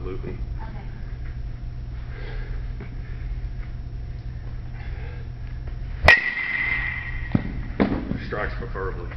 Absolutely. Okay. Strikes preferably.